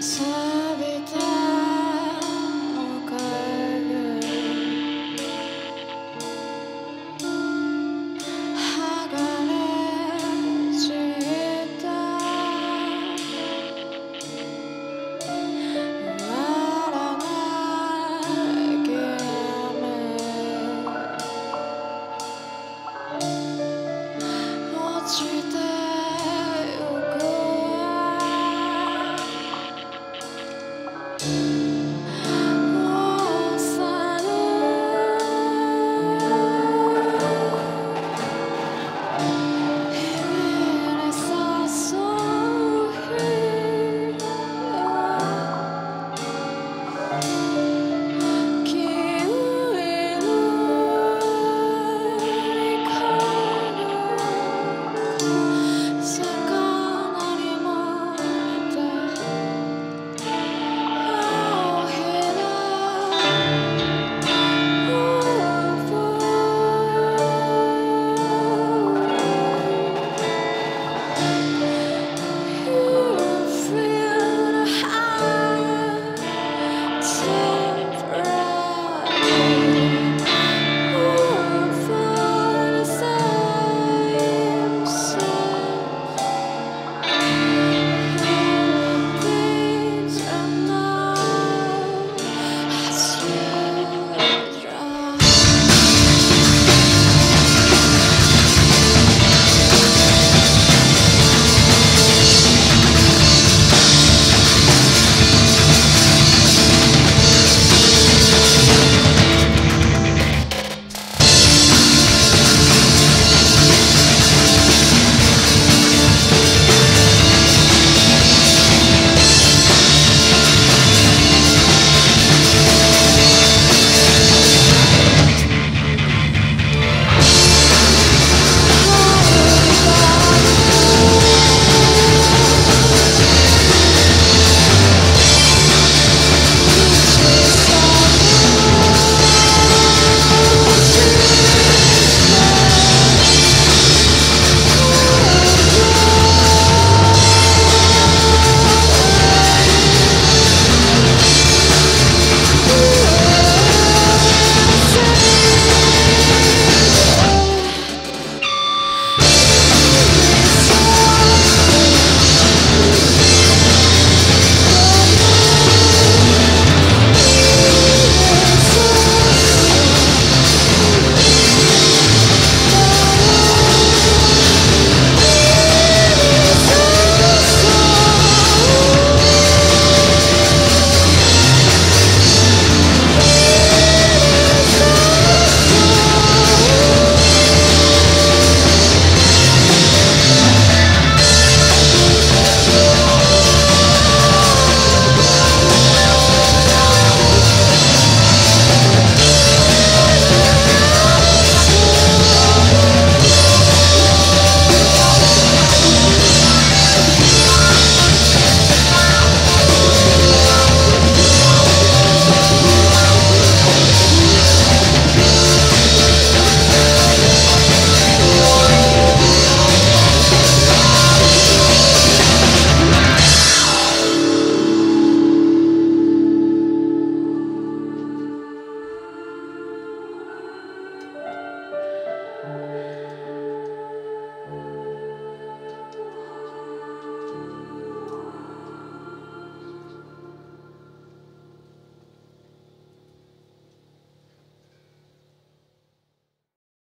So